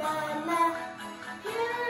La la.